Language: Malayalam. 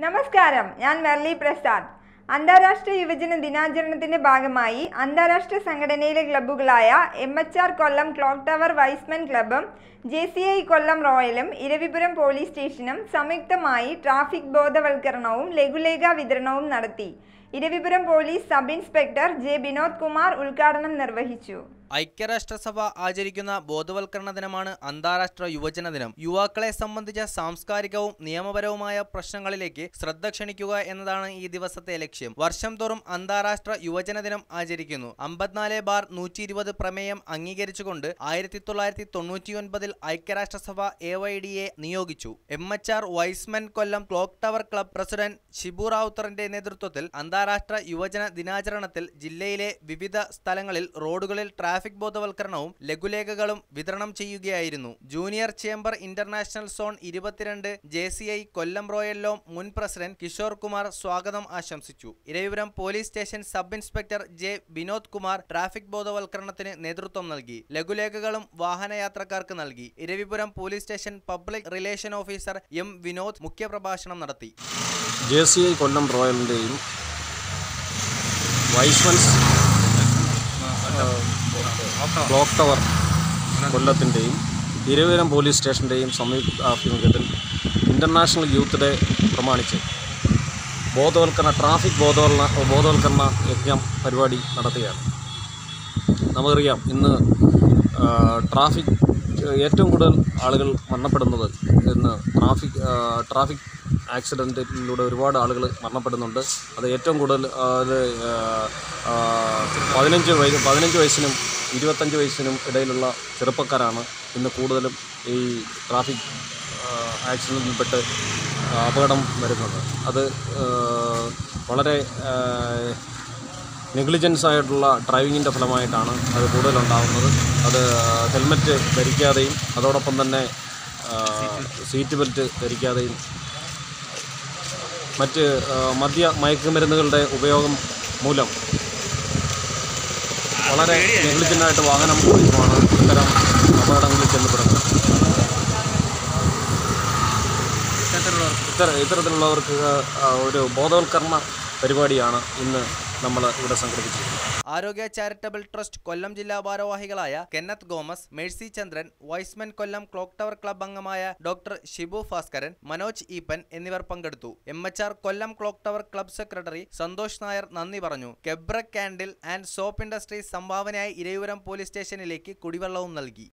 നമസ്കാരം ഞാൻ മെർലി പ്രസാദ് അന്താരാഷ്ട്ര യുവജന ദിനാചരണത്തിന്റെ ഭാഗമായി അന്താരാഷ്ട്ര സംഘടനയിലെ ക്ലബ്ബുകളായ M H R Kollam clock tower Y's Men ക്ലബും J C I Kollam റോയലും ഇരവിപുരം പോലീസ് സ്റ്റേഷനും സംയുക്തമായി ട്രാഫിക് ബോധവൽക്കരണവും ലഘുലേഖ വിതരണവും നടത്തി. Eravipuram police sub inspector J. Vinod Kumar ഉദ്ഘാടനം നിർവഹിച്ചു. ഐക്യരാഷ്ട്രസഭ ആചരിക്കുന്ന ബോധവൽക്കരണ ദിനമാണ് അന്താരാഷ്ട്ര യുവജന ദിനം. യുവാക്കളെ സംബന്ധിച്ച സാംസ്കാരികവും നിയമപരവുമായ പ്രശ്നങ്ങളിലേക്ക് ശ്രദ്ധ ക്ഷണിക്കുക എന്നതാണ് ഈ ദിവസത്തെ ലക്ഷ്യം. വർഷം തോറും അന്താരാഷ്ട്ര യുവജന ദിനം ആചരിക്കുന്നു. അമ്പത്തിനാല് ബാർ നൂറ്റി ഇരുപത് പ്രമേയം അംഗീകരിച്ചുകൊണ്ട് ആയിരത്തി തൊള്ളായിരത്തി തൊണ്ണൂറ്റിയൊൻപതിൽ ഐക്യരാഷ്ട്രസഭ എ വൈ ഡി എ നിയോഗിച്ചു. M H R Y's Men Kollam clock tower club president Shibu റാവുത്തറിന്റെ നേതൃത്വത്തിൽ അന്താരാഷ്ട്ര യുവജന ദിനാചരണത്തിൽ ജില്ലയിലെ വിവിധ സ്ഥലങ്ങളിൽ റോഡുകളിൽ ട്രാഫിക് ബോധവൽക്കരണവും ലഘുലേഖകളും വിതരണം ചെയ്യുകയായിരുന്നു. ജൂനിയർ ചേംബർ ഇന്റർനാഷണൽ സോൺ ഇരുപത്തിരണ്ട് ജെ സി ഐ കൊല്ലം റോയല്ലോ മുൻ പ്രസിഡന്റ് കിഷോർ കുമാർ സ്വാഗതം ആശംസിച്ചു. Eravipuram police station sub inspector J Vinod Kumar traffic ബോധവൽക്കരണത്തിന് നേതൃത്വം നൽകി. ലഘുലേഖകളും വാഹനയാത്രക്കാർക്ക് നൽകി. Eravipuram police station public relation officer M Vinod മുഖ്യപ്രഭാഷണം നടത്തി. ജെ സി ഐ കൊല്ലം റോയലിന്റെയും വൈസ്മൻസ് ക്ലോക്ക് ടവർ കൊല്ലത്തിന്റെയും തിരുവനന്തപുരം പോലീസ് സ്റ്റേഷന്റെയും സംയുക്ത ആഭിമുഖ്യത്തിൽ ഇന്റർനാഷണൽ യൂത്ത് ഡേ പ്രമാണിച്ച് ബോധവൽക്കരണ ട്രാഫിക് ബോധവൽക്കരണ ബോധവൽക്കരണ യജ്ഞം പരിപാടി നടത്തുകയാണ്. നമുക്കറിയാം ഇന്ന് ട്രാഫിക് ഏറ്റവും കൂടുതൽ ആളുകൾ മരണപ്പെടുന്നത് ഇന്ന് ട്രാഫിക് ട്രാഫിക് ആക്സിഡന്റിലൂടെ ഒരുപാട് ആളുകൾ മരണപ്പെടുന്നുണ്ട്. അത് ഏറ്റവും കൂടുതൽ അത് പതിനഞ്ച് വയസ്സ് പതിനഞ്ച് വയസ്സിനും ഇരുപത്തഞ്ച് വയസ്സിനും ഇടയിലുള്ള ചെറുപ്പക്കാരാണ് ഇന്ന് കൂടുതലും ഈ ട്രാഫിക് ആക്സിഡന്റിൽപ്പെട്ട് അപകടം വരുന്നത്. അത് വളരെ നെഗ്ലിജൻസ് ആയിട്ടുള്ള ഡ്രൈവിങ്ങിന്റെ ഫലമായിട്ടാണ് അത് കൂടുതലുണ്ടാകുന്നത് അത് ഹെൽമറ്റ് ധരിക്കാതെയും അതോടൊപ്പം തന്നെ സീറ്റ് ബെൽറ്റ് ധരിക്കാതെയും മറ്റ് മദ്യ മയക്കുമരുന്നുകളുടെ ഉപയോഗം മൂലം വളരെ നെഗ്ലിജന്റായിട്ട് വാഹനം ഓടിക്കുമാണ് ഇത്തരം അപകടങ്ങളിൽ ചെന്നപ്പെടുന്നത് ഇത്തര ഇത്തരത്തിലുള്ളവർക്ക് ഒരു ബോധവൽക്കരണ പരിപാടിയാണ് ഇന്ന് നമ്മൾ ഇവിടെ സംഘടിപ്പിച്ചിരിക്കുന്നത് ആരോഗ്യ ചാരിറ്റബിൾ ട്രസ്റ്റ് കൊല്ലം ജില്ലാ ഭാരവാഹികളായ Kenneth Gomez Mercy Chandran Y's Men Kollam clock tower club അംഗമായ ഡോക്ടർ ഷിബു ഭാസ്കരൻ മനോജ് ഈപ്പൻ എന്നിവർ പങ്കെടുത്തു. M H R Kollam clock tower club secretary Santhosh Nair നന്ദി പറഞ്ഞു. കെബ്ര കാൻഡിൽ ആൻഡ് സോപ്പ് ഇൻഡസ്ട്രീസ് സംഭാവനയായി ഇരയൂരം പോലീസ് സ്റ്റേഷനിലേക്ക് കുടിവെള്ളവും നൽകി.